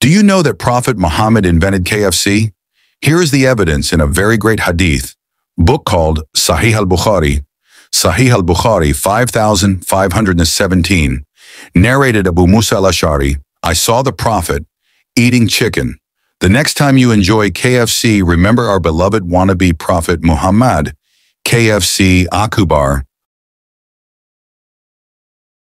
Do you know that Prophet Muhammad invented KFC? Here is the evidence in a very great hadith, book called Sahih al-Bukhari, Sahih al-Bukhari 5517, narrated Abu Musa al-Ashari, I saw the Prophet eating chicken. The next time you enjoy KFC, remember our beloved wannabe Prophet Muhammad, KFC Akubar,